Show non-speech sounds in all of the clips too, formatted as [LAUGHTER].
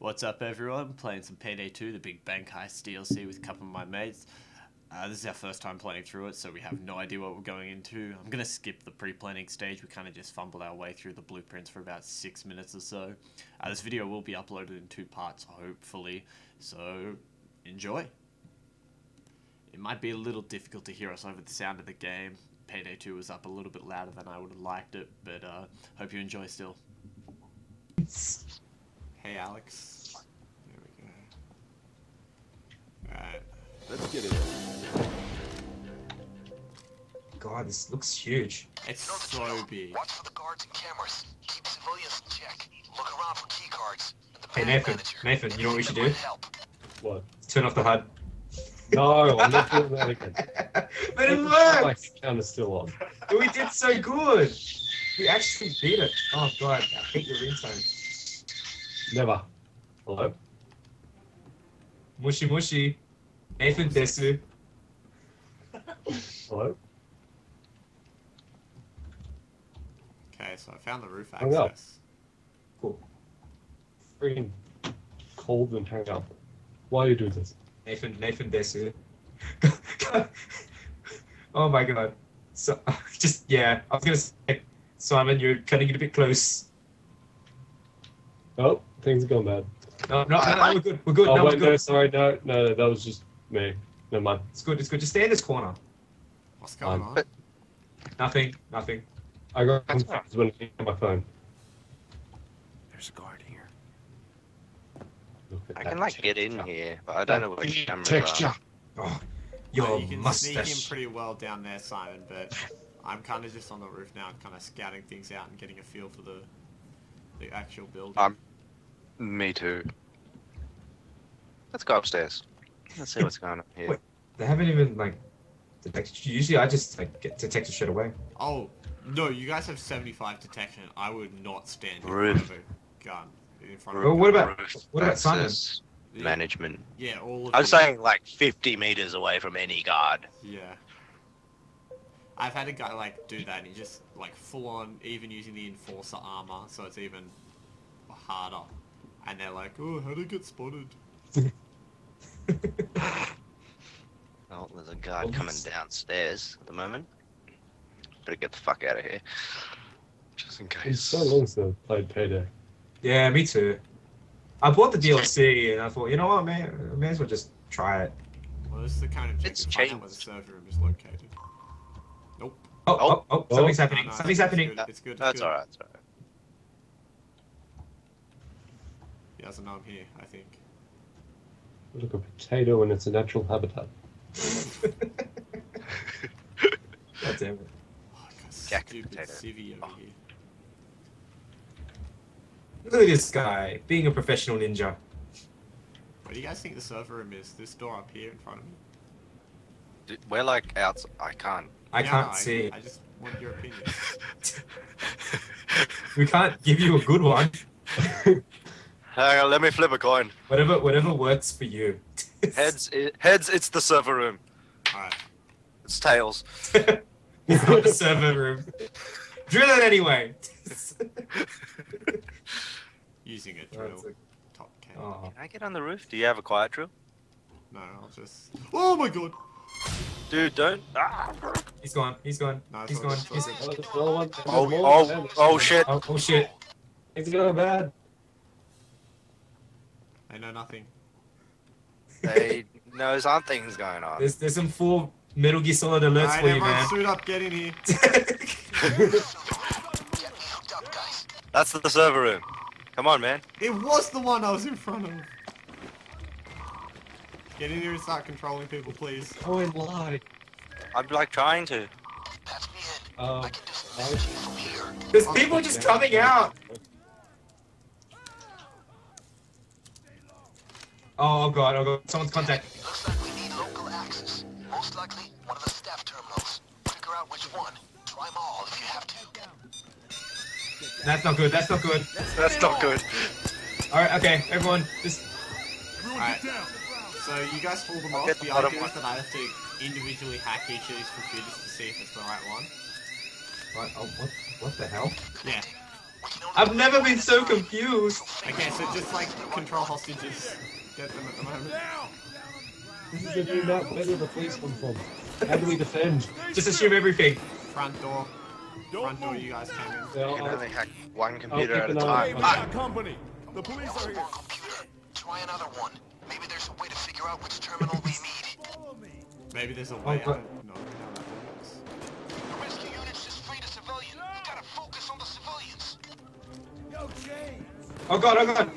What's up, everyone? Playing some Payday 2, the Big Bank Heist DLC with a couple of my mates. Uh, this is our first time playing through it, so we have no idea what we're going into. I'm going to skip the pre-planning stage. We kind of just fumbled our way through the blueprints for about six minutes or so. Uh, this video will be uploaded in two parts, hopefully, so enjoy. It might be a little difficult to hear us over the sound of the game. Payday 2 was up a little bit louder than I would have liked it, but uh, hope you enjoy still. Hey, Alex. There we go. Alright. Let's get it. God, this looks huge. It's You know so big. Watch for the guards and cameras. Keep civilians in check. Look around for key cards. And the Hey Nathan. Nathan, you know what we should do? help. What? Turn off the HUD. No, I'm not doing that again. [LAUGHS] but it My worked! camera's still on. We did so good! We actually beat it. Oh god, I hate your ringtone. Never. Hello? Mushy mushy. Nathan desu. Hello? Okay, so I found the roof Hang up. access. Cool. Freaking cold and hang up. Why are you do this? Nathan, Nathan desu. [LAUGHS] oh my god. So, [LAUGHS] just, yeah, I was gonna say, Simon, you're cutting it a bit close. Oh, things are going bad. No, no, no, no, we're good, we're good, Oh, no, we're good. no, sorry, no, no, no, that was just me. Never mind. It's good, it's good. Just stay in this corner. What's going Um, on? Nothing, nothing. I got confused when I hit my phone. There's a guard here. I can like get in here, but I don't know where That cameras texture. are. Oh, Well, your you can sneak in pretty well down there, Simon, but I'm kind of just on the roof now, kind of scouting things out and getting a feel for the the actual building. Um, Me too. Let's go upstairs. Let's see what's going on here. Wait. They haven't even like detected. Usually, I just like get detected straight away. oh, no, you guys have 75 detection. I would not stand in front of a gun. In front of Well, a what about Roof what about Simon? access, Yeah, management? Yeah, all of I was saying like 50 meters away from any guard. Yeah. I've had a guy like do that and he just like full on even using the enforcer armor so it's even harder. And they're like, oh, how did it get spotted? [LAUGHS] Oh, there's a guard coming downstairs at the moment. Better get the fuck out of here. Just in case. It's so long since I played Payday. Yeah, me too. I bought the DLC and I thought, you know what, man, I may as well just try it. Well, this is the kind of check It's to find out where the server room is located. Nope. Oh, oh, Oh. oh, something's Oh. happening. No, no, Something's it's happening. Good. It's good. It's That's good. alright. That's alright. He doesn't know I'm here, I think. Look, a potato in its a natural habitat. God damn it. Oh, Jack potato. civvy over Oh. here. Look at this guy being a professional ninja. What do you guys think the server room is? This door up here in front of me? D- We're like out. I can't. I Yeah, can't no, see. I just want your opinion. [LAUGHS] We can't give you a good one. [LAUGHS] Hang on, let me flip a coin. Whatever, whatever works for you. [LAUGHS] Heads, i heads. It's the server room. Alright. It's tails. [LAUGHS] it's not the server room. Drill it anyway. [LAUGHS] Using a drill. That's a- Top K. oh. Can I get on the roof? Do you have a quiet drill? No, I'll just. Oh my god! Dude, don't. Ah. He's gone. He's gone. No, it's He's all gone. He's... Oh, there's another one. There's Oh, more. oh, oh shit. Oh, oh shit. Things are going bad. I know nothing. They [LAUGHS] know aren't things going on. There's there's some full Metal Gear Solid alerts Alright, for you, everyone, man. suit up, get in here. Get me hooked up, guys. [LAUGHS] That's the server room. Come on, man. It was the one I was in front of. Get in here and start controlling people, please. Oh, in lie. I'm like trying to. Patch me in. Uh, I can do some messaging from here. There's people just coming out. Oh, oh god, oh god, someone's contacting. Looks like we need local access. Most likely one of the staff terminals. Figure out which one. Try them all if you have to. That's not good. That's not good. That's not good. All right, okay, everyone, just Alright. So you guys pull them off. Get the The idea one. is that I have to individually hack each of these computers to see if it's the right one. what? Oh, what? What the hell? Yeah. We can only I've never been so confused. Okay, so just like control hostages. Get them at the moment. This is a new map. Where did the police come from? How do we defend? Just assume everything. Front door. Front door you guys came in. Yeah, You can only hack one computer at a time. on- Ah, company. The police That was one computer. Try another one. Maybe there's a way to figure out which terminal we need. Maybe there's a way Oh, Oh god, oh god.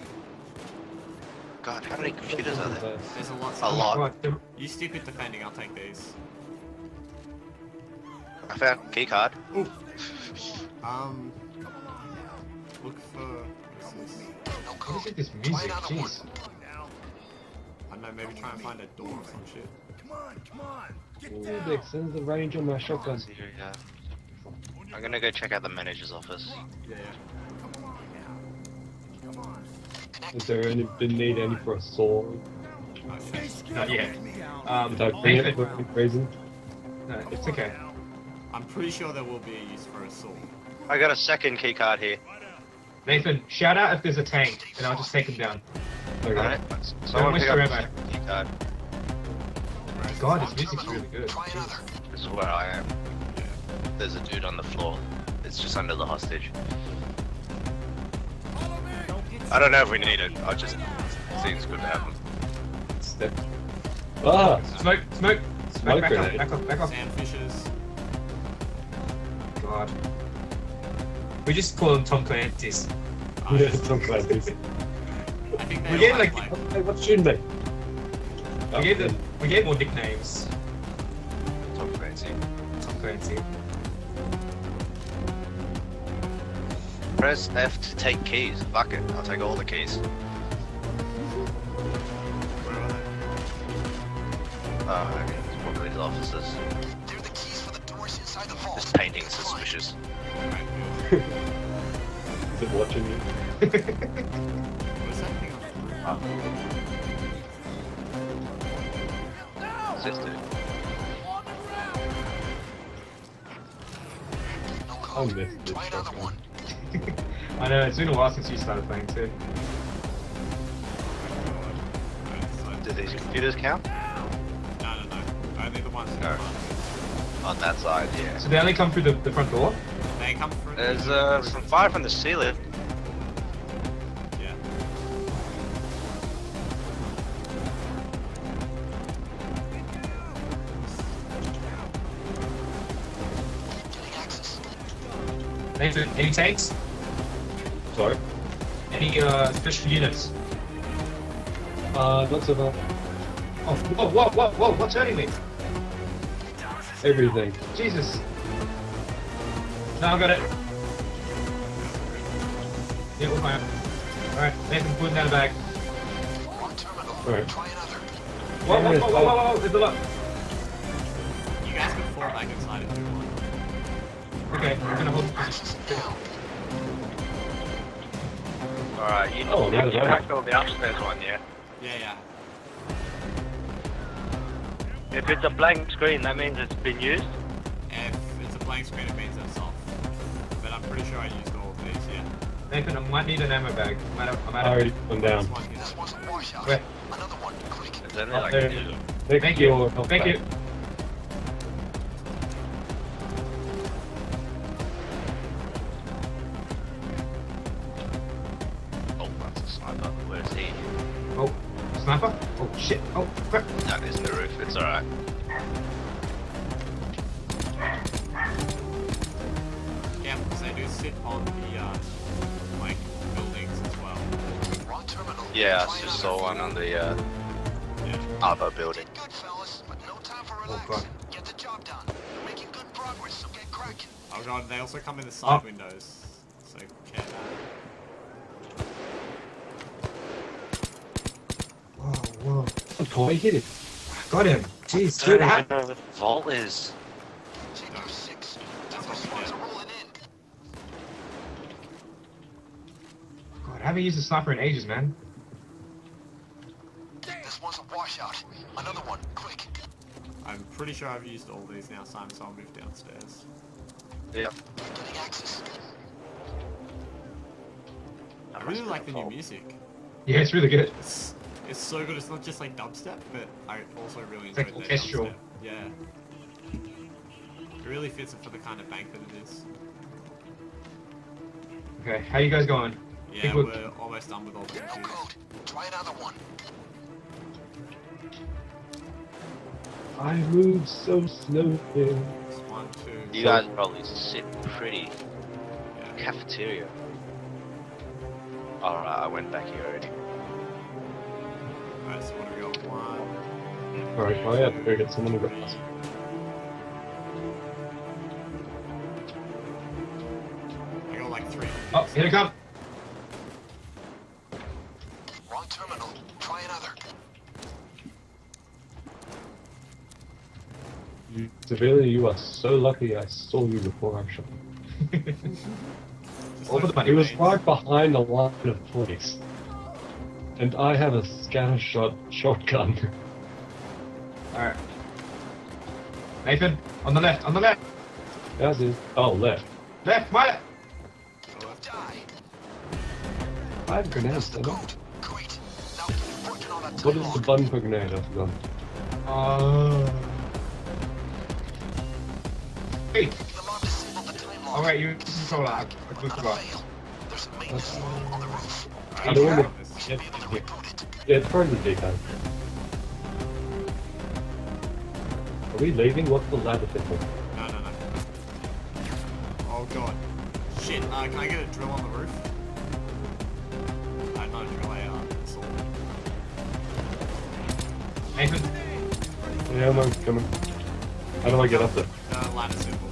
God, how many computers are there? There's a lot. A lot. God, the- You stick with defending. I'll take these. I found a key card. Um. Look for. What is this? No What code. it, this music? Jeez. I don't know. Maybe try and find a door or some shit. Come on, come Ooh, they extended the range on my shotgun. Yeah. I'm gonna go check out the manager's office. Yeah, yeah. Is there any been need any for a sword? Not yet. Um, Did I bring it for any reason? No, it's okay. I'm pretty sure there will be a use for a sword. I got a second key card here. Nathan, shout out if there's a tank, and I'll just take him down. Okay. Alright. Someone waste pick up your the ammo. second key card. God, this music's really good. This is where I am. There's a dude on the floor. It's just under the hostage. I don't know if we need it. I just seems good to have them. Step. Ah! Smoke, smoke, Smoke smoke, back grenade. up, back up, back up. Sand fishes. God. We just call them Tom Clancy's. Oh, [LAUGHS] Yeah, Tom Clancy's. I think they We all gave, like- like, Hey, what's shooting me? We gave them, we gave more nicknames. Tom Clancy. Tom Clancy. Press F to take keys. Fuck it. I'll take all the keys. where are they? Oh, okay. It's probably the officers. They're the keys for the doors inside the vault. This painting Fine. suspicious. Is it watching you? What's that thing on the roof? What's this dude? No I code. missed this Try another shotgun. one. [LAUGHS] I know, it's been a while since you started playing too. Right, so- Do these computers count? No, no, no. Only the ones in No. On that side, yeah. So they only come through the, the front door? They come through. There's uh, some fire from the ceiling. Nathan, any tanks? Sorry? Any uh, special units? Uh, not so bad. Oh, whoa, whoa, whoa, whoa, what's hurting me? Everything. Jesus. No, I got it. Yeah, we're fine. Alright, Nathan, put it down the bag. Wrong terminal. Alright. Try another. Whoa, whoa, whoa, whoa, whoa, whoa, there's a lot. You guys can fall back inside if you want. Okay, we're gonna hold Access now. Alright, you, Oh, you, there's you that. the upstairs one, yeah? Yeah, yeah. If it's a blank screen, that means it's been used. If it's a blank screen, it means it's off. But I'm pretty sure I used all of these, yeah. Nathan, I might need an ammo bag. I'm out of, I'm I out of already went down. This one here. This one's a. Where? Another one. Quick. It's only Oh, like there. two. Thank you. Thank you. Where's? Oh, sniper? Oh, shit. Oh, crap. That is the roof. It's alright. Yeah, because they do sit on the, uh, like, buildings as well. Yeah, I just another. saw one on the uh, Yeah. other building. Good, fellas, but no time for Oh, relaxing. God. Get the job done. You're making good progress, so get cracking. Oh god, they also come in the side Oh. windows. So, care Whoa, whoa. Oh, I hit it. Got him. Jeez, I dude, don't how, even know where the vault is. Sector 6. That's Tough what we squads did. are rolling in. God, I haven't used a sniper in ages, man. This one's a washout. Another one. Quick. I'm pretty sure I've used all these now, Simon, so I'll move downstairs. Yeah. Getting access. I really like the new music. Yeah, it's really good. It's, it's so good. It's not just like dubstep, but I also really It's enjoy like the orchestral. dubstep. Yeah. It really fits it for the kind of bank that it is. Okay, how you guys going? Yeah, Think we're- we're almost done with all the No computers. code. Try another one. I move so slowly. It's one, two. You guys probably sit pretty. Yeah. Cafeteria. Alright, I went back here already. Alright, so what do we got? One. Alright, well, I have to go get someone to go. three. I got like three. Oh, here they come. Wrong terminal. Try another. You, Civilian, you are so lucky I saw you before I shot. [LAUGHS] Just Over the money. He was right behind the line of police. And I have a scatter shot shotgun. Alright. Nathan, on the left, on the left. As is. Oh, left. Left, my left. So left. Die. I have grenades, The don't Great. Now keep working on that What is the button for grenade? I forgot. Uh. Hey, The alarm disabled the time alright, you control that. I We're completely gonna forgot. There's a maintenance on the roof. I don't want This- We should be able to reboot it. Yeah, it's probably the daytime. Are we leaving? What's the ladder thing? No, no, no. Oh god. Shit, uh, can I get a drill on the roof? Uh, not a drill, a uh, saw. Nathan, Yeah, I'm coming. How do I get up there? Uh, ladder symbol.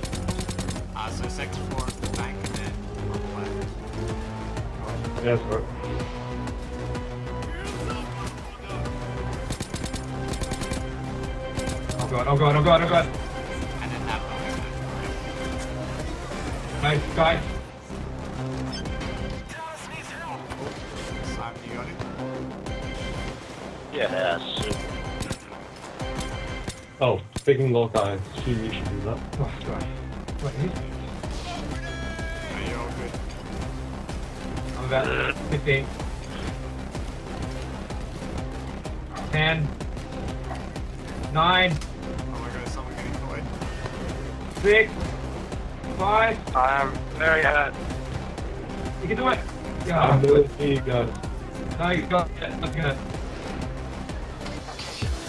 Uh, so second floor of the bank and then on the left. Yeah, that's right. God, oh god, oh god, oh god. And then that building. Nice, guy. Simon, you got it? Yeah. Oh, speaking of guys, assume you should do that. Oh god. What is it? No, you're all good. I'm about 15. 10. 9. 6. 5. I'm very hurt. You can do it. I'm Yeah. doing you guys. No, you got it. That's good.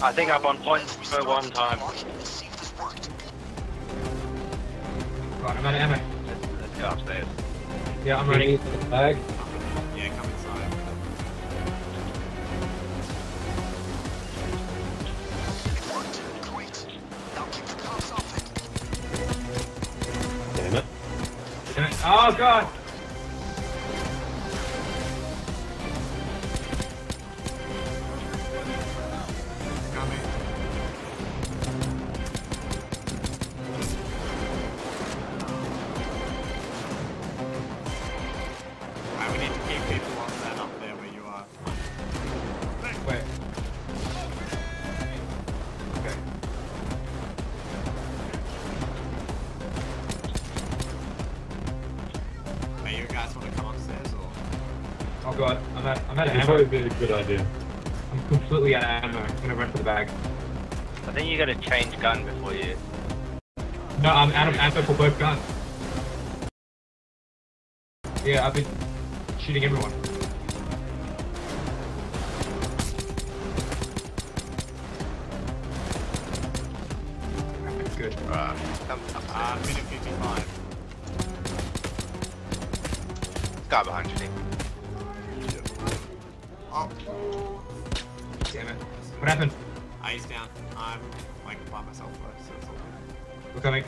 I think I'm on point Let's for one time. lock and see if this worked. Right, I'm out of ammo. Let's, let's go upstairs. Yeah, I'm Running ready. into the bag. Oh god. I'm out, I'm out of It'd ammo. probably be a good idea. I'm completely out of ammo. I'm gonna run for the bag. I think you gotta change gun before you. No, I'm out of ammo for both guns. Yeah, I've been shooting everyone. Good. Right, come Uh, upstairs. minute 55. Guy behind you, Nick. Oh, Damn it. What happened? uh, he's down. I'm like by myself so it's all good. We're coming.